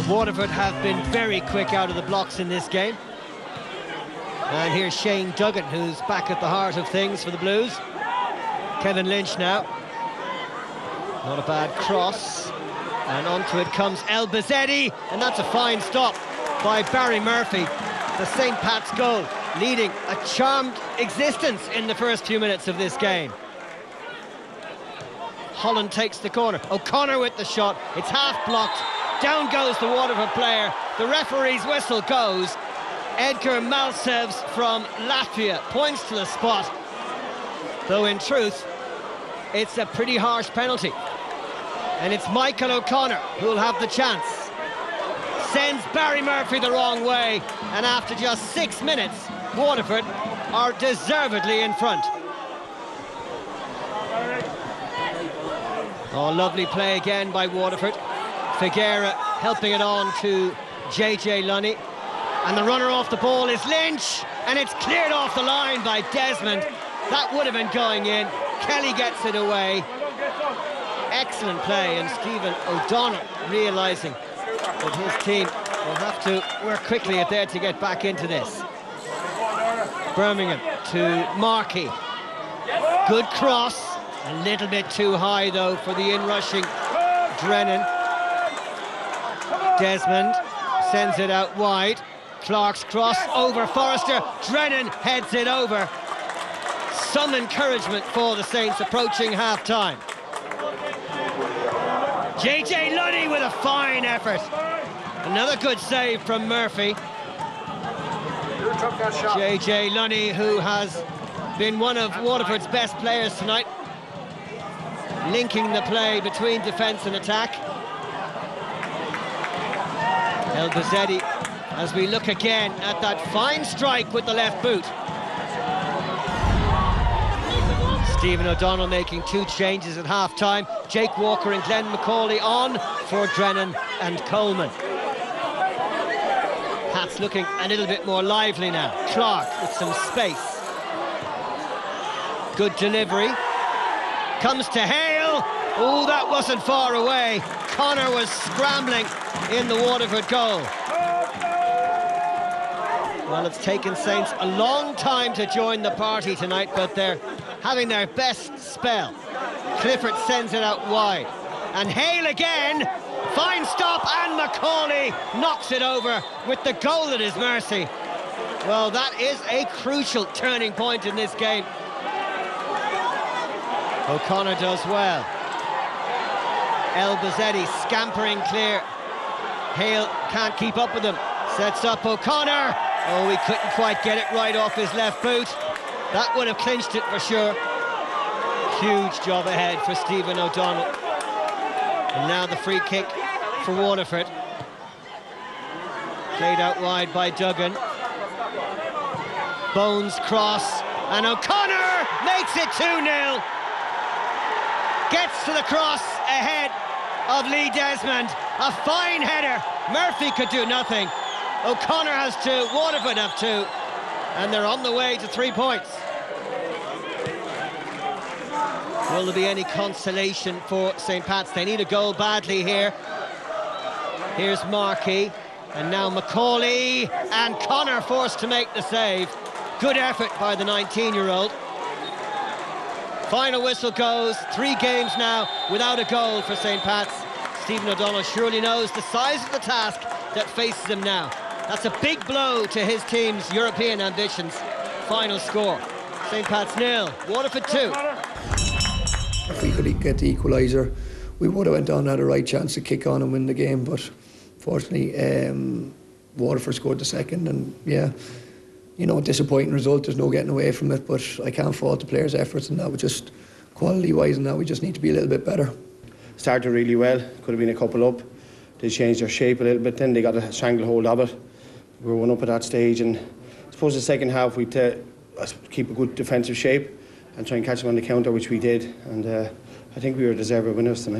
Well, Waterford have been very quick out of the blocks in this game. And here's Shane Duggan, who's back at the heart of things for the Blues. Kevin Lynch now. Not a bad cross. And onto it comes Elbouzedi, and that's a fine stop by Barry Murphy. The St. Pat's goal, leading a charmed existence in the first few minutes of this game. Holland takes the corner. O'Connor with the shot. It's half blocked. Down goes the Waterford player. The referee's whistle goes. Edgar Maltsevs from Latvia points to the spot. Though in truth, it's a pretty harsh penalty. And it's Michael O'Connor who'll have the chance. Sends Barry Murphy the wrong way. And after just six minutes, Waterford are deservedly in front. Oh, lovely play again by Waterford. Figuera helping it on to JJ Lunney. And the runner off the ball is Lynch, and it's cleared off the line by Desmond. That would have been going in. Kelly gets it away. Excellent play, and Stephen O'Donnell realising that his team will have to work quickly at there to get back into this. Bermingham to Markey. Good cross. A little bit too high, though, for the in-rushing Drennan. Desmond sends it out wide. Clark's cross over Forrester. Drennan heads it over. Some encouragement for the Saints approaching half-time. JJ Lunney with a fine effort. Another good save from Murphy. JJ Lunney, who has been one of Waterford's best players tonight, linking the play between defence and attack. Elbouzedi, as we look again at that fine strike with the left boot. Stephen O'Donnell making two changes at half-time. Jake Walker and Glen McAuley on for Drennan and Coleman. Pat's looking a little bit more lively now. Clark with some space. Good delivery. Comes to Hale. Oh, that wasn't far away. Connor was scrambling in the Waterford goal. Well, it's taken Saints a long time to join the party tonight, but they're having their best spell. Clifford sends it out wide. And Hale again, fine stop, and McAuley knocks it over with the goal at his mercy. Well, that is a crucial turning point in this game. O'Connor does well. Elbouzedi scampering clear. Hale can't keep up with him. Sets up O'Connor. Oh, he couldn't quite get it right off his left boot. That would have clinched it for sure. Huge job ahead for Stephen O'Donnell. And now the free kick for Waterford. Played out wide by Duggan. Bones cross, and O'Connor makes it 2-0. Gets to the cross ahead of Lee Desmond. A fine header. Murphy could do nothing. O'Connor has two, Waterford have two, and they're on the way to three points. Will there be any consolation for St. Pat's? They need a goal badly here. Here's Markey, and now McAuley, and Connor forced to make the save. Good effort by the 19-year-old. Final whistle goes, three games now without a goal for St. Pat's. Stephen O'Donnell surely knows the size of the task that faces him now. That's a big blow to his team's European ambitions. Final score, St. Pat's nil, Waterford two. If we could get the equaliser, we would have went on and had a right chance to kick on and win the game, but fortunately, um, Waterford scored the second, and yeah, you know, disappointing result. There's no getting away from it, but I can't fault the players' efforts, and that was just quality-wise, and that we just need to be a little bit better. Started really well. Could have been a couple up. They changed their shape a little bit. Then they got a stranglehold of it. We were one up at that stage, and I suppose the second half we uh, keep a good defensive shape and try and catch them on the counter, which we did. And uh, I think we were deserving winners tonight.